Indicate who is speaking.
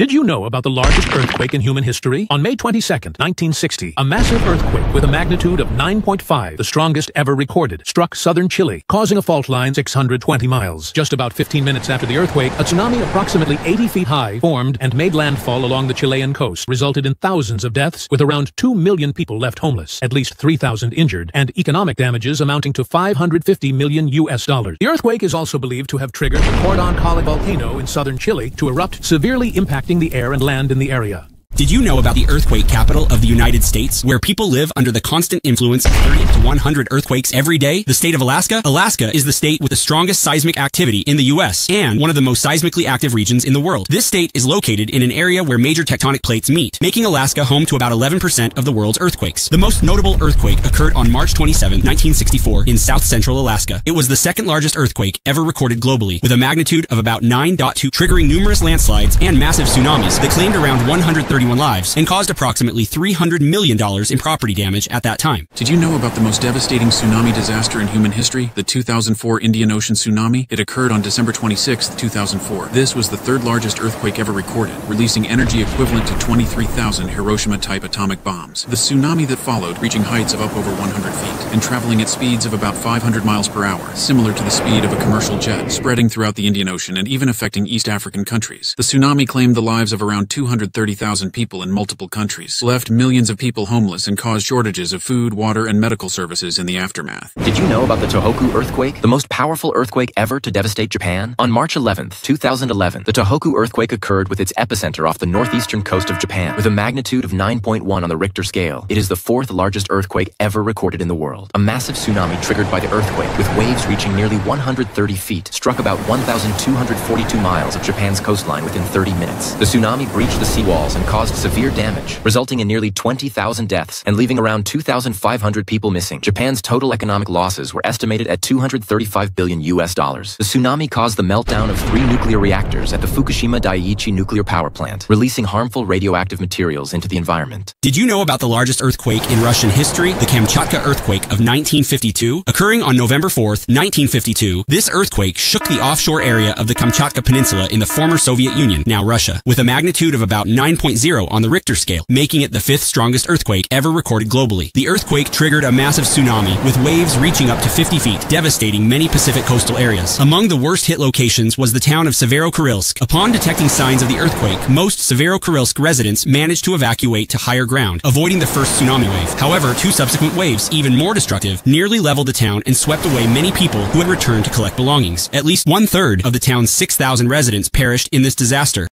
Speaker 1: Did you know about the largest earthquake in human history? On May 22, 1960, a massive earthquake with a magnitude of 9.5, the strongest ever recorded, struck southern Chile, causing a fault line 620 miles. Just about 15 minutes after the earthquake, a tsunami approximately 80 feet high formed and made landfall along the Chilean coast, resulted in thousands of deaths, with around 2 million people left homeless, at least 3,000 injured, and economic damages amounting to 550 million US dollars. The earthquake is also believed to have triggered the Cordón Caulle volcano in southern Chile to erupt, severely impacting the air and land in the area.
Speaker 2: Did you know about the earthquake capital of the United States, where people live under the constant influence of 30 to 100 earthquakes every day? The state of Alaska? Alaska is the state with the strongest seismic activity in the U.S. and one of the most seismically active regions in the world. This state is located in an area where major tectonic plates meet, making Alaska home to about 11% of the world's earthquakes. The most notable earthquake occurred on March 27, 1964 in south central Alaska. It was the second largest earthquake ever recorded globally, with a magnitude of about 9.2, triggering numerous landslides and massive tsunamis that claimed around 130 31 lives and caused approximately $300 million in property damage at that time.
Speaker 3: Did you know about the most devastating tsunami disaster in human history, the 2004 Indian Ocean tsunami? It occurred on December 26, 2004. This was the third largest earthquake ever recorded, releasing energy equivalent to 23,000 Hiroshima-type atomic bombs. The tsunami that followed, reaching heights of up over 100 feet and traveling at speeds of about 500 miles per hour, similar to the speed of a commercial jet, spreading throughout the Indian Ocean and even affecting East African countries. The tsunami claimed the lives of around 230,000 people in multiple countries, left millions of people homeless and caused shortages of food, water, and medical services in the aftermath.
Speaker 4: Did you know about the Tohoku earthquake, the most powerful earthquake ever to devastate Japan? On March 11, 2011, the Tohoku earthquake occurred with its epicenter off the northeastern coast of Japan with a magnitude of 9.1 on the Richter scale. It is the fourth largest earthquake ever recorded in the world. A massive tsunami triggered by the earthquake with waves reaching nearly 130 feet struck about 1,242 miles of Japan's coastline within 30 minutes. The tsunami breached the seawalls and caused caused severe damage, resulting in nearly 20,000 deaths and leaving around 2,500 people missing. Japan's total economic losses were estimated at 235 billion US dollars. The tsunami caused the meltdown of three nuclear reactors at the Fukushima Daiichi nuclear power plant, releasing harmful radioactive materials into the environment.
Speaker 2: Did you know about the largest earthquake in Russian history, the Kamchatka earthquake of 1952? Occurring on November 4th, 1952, this earthquake shook the offshore area of the Kamchatka Peninsula in the former Soviet Union, now Russia, with a magnitude of about 9.0 on the Richter scale, making it the fifth strongest earthquake ever recorded globally. The earthquake triggered a massive tsunami with waves reaching up to 50 feet, devastating many Pacific coastal areas. Among the worst hit locations was the town of Severo-Kurilsk. Upon detecting signs of the earthquake, most Severo-Kurilsk residents managed to evacuate to higher ground, avoiding the first tsunami wave. However, two subsequent waves, even more destructive, nearly leveled the town and swept away many people who had returned to collect belongings. At least one third of the town's 6,000 residents perished in this disaster.